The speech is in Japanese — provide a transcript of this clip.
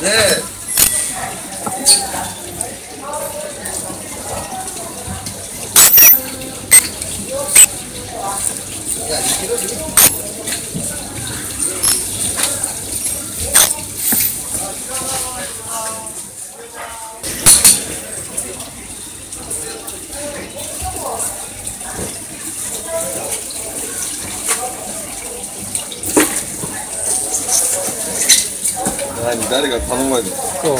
네. 아 何誰が頼まれたそう。